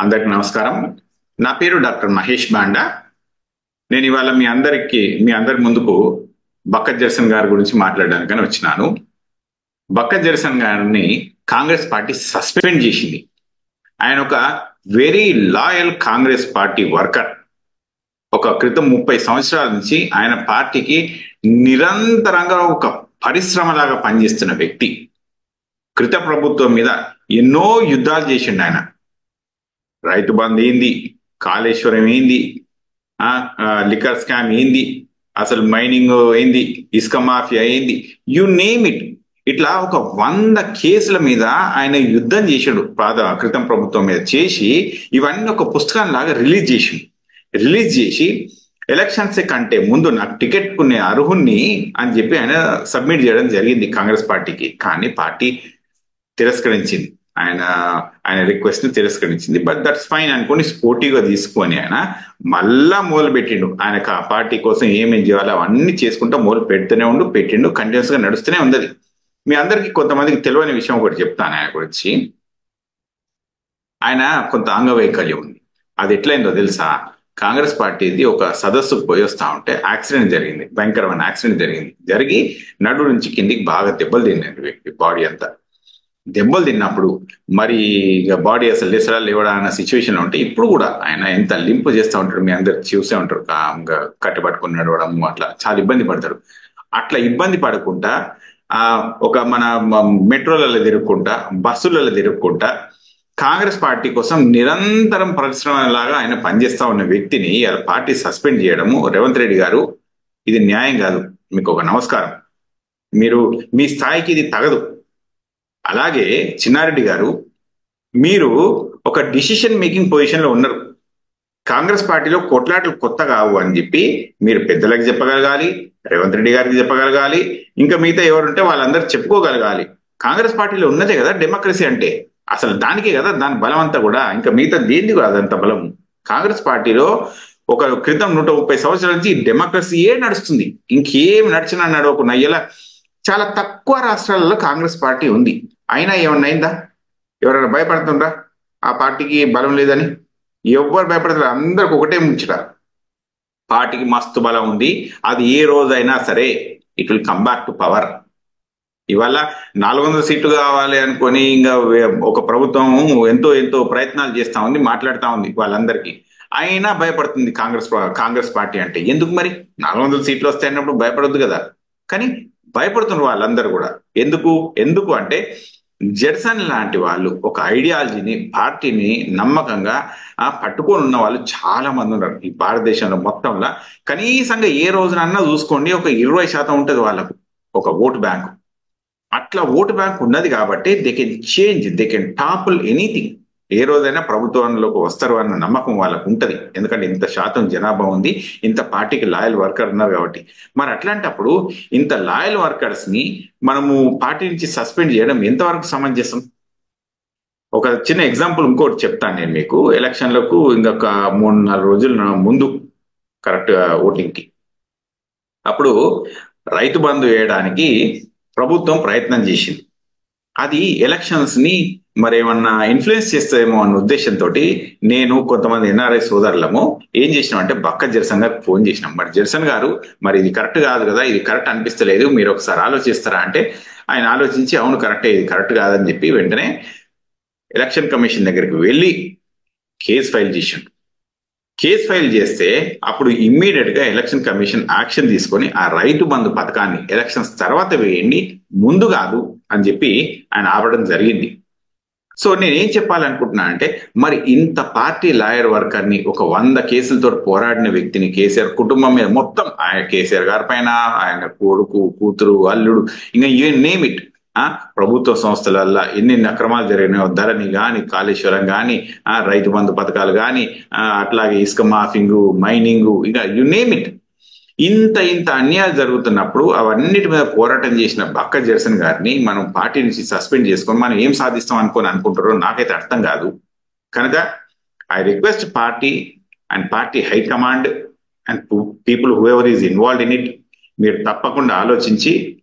అందరికి నమస్కారం. నా పేరు డాక్టర్ మహేష్ బాండా. నేను ఇవాళ మీ అందరికి మీ అందరి ముందుకు బక్క జర్సన్ గారి గురించి మాట్లాడడానికని వచ్చినాను. బక్క జర్సన్ గారిని కాంగ్రెస్ పార్టీ సస్పెండ్ చేసింది. ఆయన ఒక very loyal Congress party worker. ఒక క్రితం ముప్పై సంవత్సరాల నుంచి ఆయన పార్టీకి నిరంతరంగా ఒక పరిశ్రమలాగా పనిచేస్తున్న వ్యక్తి. క్రిత ప్రభుత్వం మీద ఎన్నో యుద్ధాలు చేసిండు ఆయన. రైతు బంద్ ఏంది? కాళేశ్వరం ఏంది? లిక్కర్ స్కామ్ ఏంది? అసలు మైనింగ్ ఏంది? ఇసుక మాఫియా ఏంది? యు నేమ్ ఇట్ ఇట్లా ఒక వంద కేసుల మీద ఆయన యుద్ధం చేసాడు పాత క్రితం ప్రభుత్వం మీద. చేసి ఇవన్నీ ఒక పుస్తకం లాగా రిలీజ్ చేసిండు. రిలీజ్ చేసి ఎలక్షన్స్ కంటే ముందు నాకు టికెట్ కొనే అర్హుణ్ణి అని చెప్పి ఆయన సబ్మిట్ చేయడం జరిగింది కాంగ్రెస్ పార్టీకి. కానీ పార్టీ తిరస్కరించింది. ఆయన ఆయన రిక్వెస్ట్ని తిరస్కరించింది. బట్ దట్స్ ఫైన్ అనుకుని స్పోర్టివ్గా తీసుకొని ఆయన మళ్ళా మొదలు పెట్టిండు. ఆయన ఆ పార్టీ కోసం ఏమేం చేయాలో అవన్నీ చేసుకుంటూ మొదలు పెడుతూనే ఉండు పెట్టిండు కంటిన్యూస్గా నడుస్తూనే ఉంది మీ అందరికి కొంతమందికి తెలియని విషయం ఒకటి చెప్తాను ఆయన గురించి. ఆయన కొంత అంగవైకల్యం ఉంది. అది ఎట్లయిందో తెలుసా? కాంగ్రెస్ పార్టీది ఒక సదస్సుకు పోయి వస్తా ఉంటే యాక్సిడెంట్ జరిగింది. భయంకరమైన యాక్సిడెంట్ జరిగింది. జరిగి నడు నుంచి కిందికి బాగా దెబ్బలు తిన్నాడు వ్యక్తి బాడీ అంతా. దెబ్బలు తిన్నప్పుడు మరి ఇక బాడీ అసలు లేసరా లేవడా అన్న సిచ్యువేషన్లో ఉంటే ఇప్పుడు కూడా ఆయన ఎంత లింపు చేస్తూ ఉంటాడు మీ అందరు చూసే ఉంటారు కామ్గా కట్టుబట్టుకుని నడవడం అట్లా చాలా ఇబ్బంది పడతాడు అట్లా ఇబ్బంది పడకుండా ఆ ఒక మన మెట్రోలలో తిరుగుకుంటా బస్సులలో తిరుగుకుంటా కాంగ్రెస్ పార్టీ కోసం నిరంతరం పరిశ్రమలాగా ఆయన పనిచేస్తా ఉన్న వ్యక్తిని పార్టీ సస్పెండ్ చేయడము రేవంత్ రెడ్డి గారు ఇది న్యాయం కాదు. మీకు ఒక నమస్కారం. మీరు మీ స్థాయికి ఇది తగదు. అలాగే చిన్నారెడ్డి గారు మీరు ఒక డిసిషన్ మేకింగ్ పొజిషన్లో ఉన్నారు. కాంగ్రెస్ పార్టీలో కొట్లాటలు కొత్త కావు అని చెప్పి మీరు పెద్దలకు చెప్పగలగాలి రేవంత్ రెడ్డి గారికి చెప్పగలగాలి ఇంకా మిగతా ఎవరుంటే వాళ్ళందరూ చెప్పుకోగలగాలి. కాంగ్రెస్ పార్టీలో ఉన్నదే కదా డెమోక్రసీ అంటే. అసలు దానికే కదా దాని బలం అంతా కూడా ఇంకా మిగతా దేనికి కూడా అదంత బలం. కాంగ్రెస్ పార్టీలో ఒక క్రితం నూట ముప్పై సంవత్సరాల నుంచి డెమోక్రసీయే నడుస్తుంది. ఇంకేం నడిచినా నడవకుండా ఇలా చాలా తక్కువ రాష్ట్రాలలో కాంగ్రెస్ పార్టీ ఉంది. అయినా ఏమన్నా అయిందా ఎవరైనా భయపడుతుండ్రా? ఆ పార్టీకి బలం లేదని? ఎవ్వరు భయపడతారు అందరికి ఒకటే ముంచట. పార్టీకి మస్తు బలం ఉంది అది ఏ రోజైనా సరే it will come back to power ఇవాళ నాలుగు వందల సీట్లు కావాలి అనుకొని ఇంకా ఒక ప్రభుత్వం ఎంతో ఎంతో ప్రయత్నాలు చేస్తా ఉంది మాట్లాడుతూ ఉంది వాళ్ళందరికీ. అయినా భయపడుతుంది కాంగ్రెస్ కాంగ్రెస్ పార్టీ అంటే. ఎందుకు మరి? నాలుగు వందల సీట్లు వస్తాయన్నప్పుడు భయపడద్దు కదా. కానీ భయపడుతున్నారు వాళ్ళందరూ కూడా. ఎందుకు? ఎందుకు అంటే జెర్సన్ లాంటి వాళ్ళు ఒక ఐడియాలజీని పార్టీని నమ్మకంగా పట్టుకొని ఉన్న వాళ్ళు చాలా మంది ఉన్నారు ఈ భారతదేశంలో మొత్తంలో. కనీసంగా ఏ రోజునన్నా చూసుకోండి ఒక ఇరవై శాతం ఉంటుంది వాళ్ళకు ఒక ఓటు బ్యాంకు. అట్లా ఓటు బ్యాంక్ ఉన్నది కాబట్టి they can change they can topple anything ఏ రోజైనా ప్రభుత్వంలోకి వస్తారు అన్న నమ్మకం వాళ్ళకు ఉంటది ఎందుకంటే ఇంత శాతం జనాభా ఉంది ఇంత పార్టీకి లాయల్ వర్కర్ ఉన్నారు కాబట్టి. మరి అట్లాంటప్పుడు ఇంత లాయల్ వర్కర్స్ని మనము పార్టీ నుంచి సస్పెండ్ చేయడం ఎంతవరకు సమంజసం? ఒక చిన్న ఎగ్జాంపుల్ ఇంకోటి చెప్తాను నేను మీకు. ఎలక్షన్లకు ఇంకొక మూడు నాలుగు రోజుల ముందు కరెక్ట్ ఓటింగ్కి. అప్పుడు రైతు బంధు వేయడానికి ప్రభుత్వం ప్రయత్నం చేసింది. అది ఎలక్షన్స్ని మరి ఏమన్నా ఇన్ఫ్లుయెన్స్ చేస్తామో అన్న ఉద్దేశంతో నేను కొంతమంది ఎన్ఆర్ఐ సోదరులము ఏం చేసినాం అంటే బక్క జెర్సన్ గారికి ఫోన్ చేసినాం. మరి జెర్సన్ గారు మరి ఇది కరెక్ట్ కాదు కదా ఇది కరెక్ట్ అనిపిస్తలేదు మీరు ఒకసారి ఆలోచిస్తారా అంటే ఆయన ఆలోచించి అవును కరెక్టే ఇది కరెక్ట్ కాదని చెప్పి వెంటనే ఎలక్షన్ కమిషన్ దగ్గరికి వెళ్ళి కేసు ఫైల్ చేసిండు. కేసు ఫైల్ చేస్తే అప్పుడు ఇమ్మీడియట్గా ఎలక్షన్ కమిషన్ యాక్షన్ తీసుకొని ఆ రైతు బంధు పథకాన్ని ఎలక్షన్స్ తర్వాత వేయండి ముందు కాదు అని చెప్పి ఆయన ఆపడం జరిగింది. సో నేనేం చెప్పాలనుకుంటున్నా అంటే మరి ఇంత పార్టీ లాయర్ వర్కర్ని ఒక వంద కేసులతో పోరాడిన వ్యక్తిని కేసీఆర్ కుటుంబం మీద మొత్తం ఆయన కేసీఆర్ గారి పైన ఆయన కొడుకు కూతురు అల్లుడు ఇంకా యూ నేమ్ ఇట్ ఆ ప్రభుత్వ సంస్థలల్లో ఎన్నెన్ని అక్రమాలు జరిగినాయో ధరని కానీ కాళేశ్వరం కానీ ఆ రైతు బంధు పథకాలు కానీ అట్లాగే ఇసుక మాఫింగ్ మైనింగ్ ఇంకా యు నేమ్ ఇట్ ఇంత ఇంత అన్యాయాలు జరుగుతున్నప్పుడు అవన్నిటి మీద పోరాటం చేసిన బక్క జెర్సన్ గారిని మనం పార్టీ నుంచి సస్పెండ్ చేసుకొని మనం ఏం సాధిస్తాం అనుకొని అనుకుంటారో నాకైతే అర్థం కాదు. కనుక I request party and party high command and people whoever is involve in it మీరు తప్పకుండా ఆలోచించి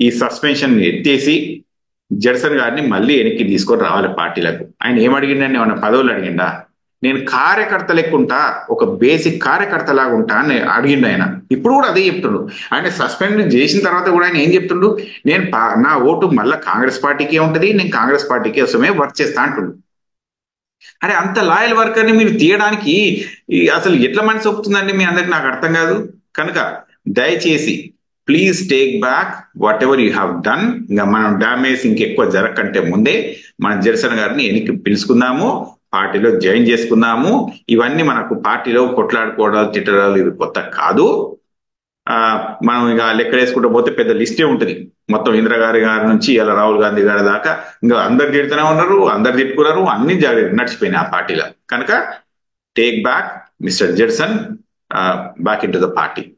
ఈ సస్పెన్షన్ ఎత్తేసి జడ్సన్ గారిని మళ్ళీ వెనక్కి తీసుకొని రావాలి పార్టీలకు. ఆయన ఏం అడిగిండని ఏమన్నా పదవులు అడిగిండా? నేను కార్యకర్త లెక్కుంటా ఒక బేసిక్ కార్యకర్త లాగా ఉంటా అని అడిగిండు ఆయన. ఇప్పుడు కూడా అదే చెప్తుండు. ఆయన సస్పెండ్ చేసిన తర్వాత కూడా ఆయన ఏం చెప్తుండు? నేను పా- నా ఓటు మళ్ళీ కాంగ్రెస్ పార్టీకే ఉంటుంది నేను కాంగ్రెస్ పార్టీ కోసమే వర్క్ చేస్తా అంటుండు. అరే అంత లాయల్ వర్కర్ని మీరు తీయడానికి అసలు ఎట్లా మనసు ఒప్పుతుందండి మీ అందరికి? నాకు అర్థం కాదు. కనుక దయచేసి please take back whatever you have done. ఇంకా మనం డ్యామేజ్ ఇంకెక్కువ జరగకంటే ముందే మన జెర్సన్ గారిని వెనక్కి పిలుచుకుందాము. పార్టీలో జాయిన్ చేసుకున్నాము. ఇవన్నీ మనకు పార్టీలో కొట్లాడుకోవడాలు తిట్టడాలు ఇది కొత్త కాదు. ఆ మనం ఇక లెక్క వేసుకుంటూ పోతే పెద్ద లిస్టే ఉంటుంది. మొత్తం ఇందిరా గారి గారి నుంచి ఇలా రాహుల్ గాంధీ గారి దాకా ఇంకా అందరు తిడుతూనే ఉన్నారు అందరు తిట్టుకున్నారు అన్ని జరి- నడిచిపోయినాయి ఆ పార్టీలో. కనుక take back mister Judson back in to the party